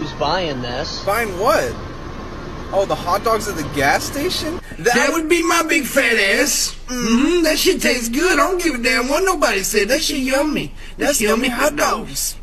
who's buying this. Buying what? Oh, the hot dogs at the gas station? That would be my big fat ass. Mm-hmm, that shit tastes good. I don't give a damn what nobody said. That shit yummy. That's yummy hot dogs.